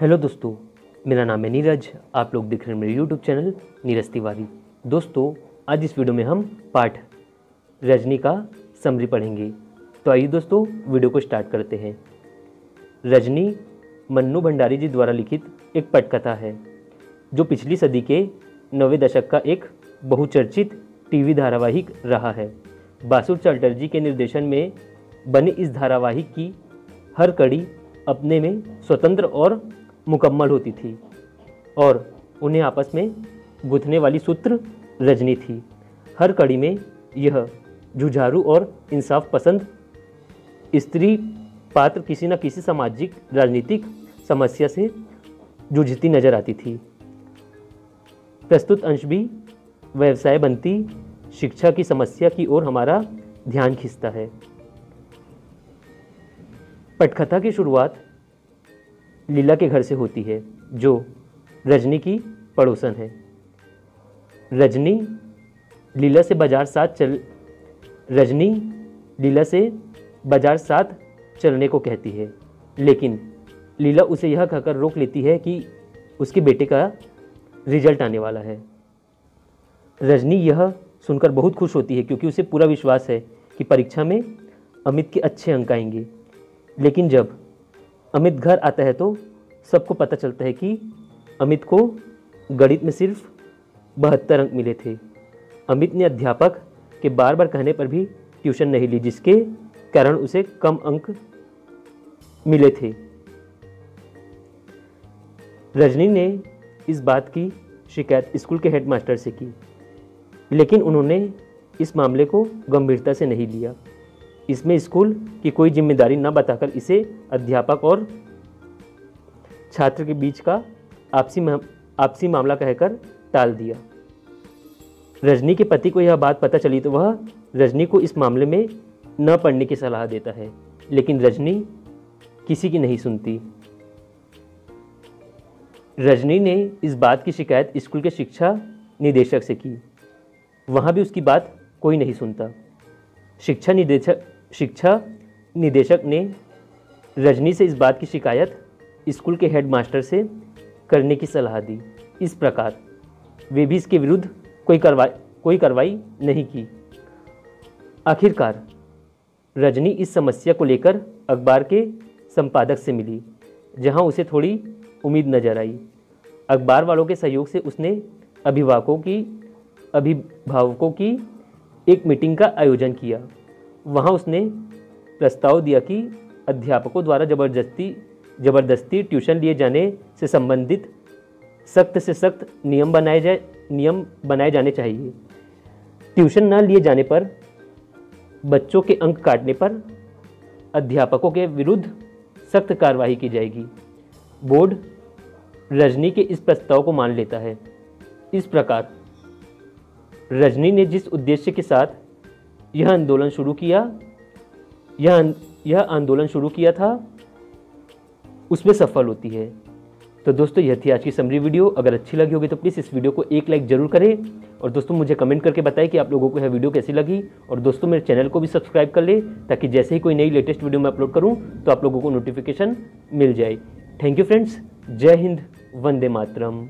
Hello दोस्तों, मेरा नाम है नीरज, आप लोग देख रहे हैं मेरे यूट्यूब चैनल नीरज तिवारी। दोस्तों, आज इस वीडियो में हम पाठ रजनी का समरी पढ़ेंगे। तो आइए दोस्तों, वीडियो को स्टार्ट करते हैं। रजनी मन्नू भंडारी जी द्वारा लिखित एक पटकथा है, जो पिछली सदी के नवे दशक का एक बहुचर्चित टीवी धारावाहिक रहा है। बासुर चटर्जी के निर्देशन में बनी इस धारावाहिक की हर कड़ी अपने में स्वतंत्र और मुकम्मल होती थी और उन्हें आपस में गुथने वाली सूत्र रजनी थी। हर कड़ी में यह जुझारू और इंसाफ पसंद स्त्री पात्र किसी न किसी सामाजिक, राजनीतिक समस्या से जूझती नज़र आती थी। प्रस्तुत अंश भी व्यवसाय बनती, शिक्षा की समस्या की ओर हमारा ध्यान खींचता है। पटकथा की शुरुआत लीला के घर से होती है, जो रजनी की पड़ोसन है। रजनी लीला से बाज़ार साथ चल, रजनी लीला से बाज़ार साथ चलने को कहती है, लेकिन लीला उसे यह कहकर रोक लेती है कि उसके बेटे का रिज़ल्ट आने वाला है। रजनी यह सुनकर बहुत खुश होती है, क्योंकि उसे पूरा विश्वास है कि परीक्षा में अमित के अच्छे अंक आएँगे। लेकिन जब अमित घर आता है तो सबको पता चलता है कि अमित को गणित में सिर्फ़ बहत्तर अंक मिले थे। अमित ने अध्यापक के बार बार कहने पर भी ट्यूशन नहीं ली, जिसके कारण उसे कम अंक मिले थे। रजनी ने इस बात की शिकायत स्कूल के हेडमास्टर से की, लेकिन उन्होंने इस मामले को गंभीरता से नहीं लिया। इसमें स्कूल की कोई ज़िम्मेदारी न बताकर इसे अध्यापक और छात्र के बीच का आपसी आपसी मामला कहकर टाल दिया। रजनी के पति को यह बात पता चली तो वह रजनी को इस मामले में न पढ़ने की सलाह देता है, लेकिन रजनी किसी की नहीं सुनती। रजनी ने इस बात की शिकायत स्कूल के शिक्षा निदेशक से की। वहाँ भी उसकी बात कोई नहीं सुनता। शिक्षा निदेशक शिक्षा निदेशक ने रजनी से इस बात की शिकायत स्कूल के हेडमास्टर से करने की सलाह दी। इस प्रकार वे भी इसके विरुद्ध कोई कार्रवाई कोई कार्रवाई नहीं की। आखिरकार रजनी इस समस्या को लेकर अखबार के संपादक से मिली, जहाँ उसे थोड़ी उम्मीद नज़र आई। अखबार वालों के सहयोग से उसने अभिभावकों की अभिभावकों की एक मीटिंग का आयोजन किया। वहाँ उसने प्रस्ताव दिया कि अध्यापकों द्वारा ज़बरदस्ती ज़बरदस्ती ट्यूशन लिए जाने से संबंधित सख्त से सख्त नियम बनाए जाए, नियम बनाए जाने चाहिए। ट्यूशन न लिए जाने पर, बच्चों के अंक काटने पर अध्यापकों के विरुद्ध सख्त कार्रवाई की जाएगी। बोर्ड रजनी के इस प्रस्ताव को मान लेता है। इस प्रकार रजनी ने जिस उद्देश्य के साथ यह आंदोलन शुरू किया, यह यह आंदोलन शुरू किया था, उसमें सफल होती है। तो दोस्तों, यह थी आज की समरी वीडियो अगर अच्छी लगी होगी तो प्लीज़ इस वीडियो को एक लाइक ज़रूर करें। और दोस्तों, मुझे कमेंट करके बताएँ कि आप लोगों को यह वीडियो कैसी लगी। और दोस्तों, मेरे चैनल को भी सब्सक्राइब कर ले, ताकि जैसे ही कोई नई लेटेस्ट वीडियो मैं अपलोड करूँ तो आप लोगों को नोटिफिकेशन मिल जाए। थैंक यू फ्रेंड्स जय हिंद. वंदे मातरम.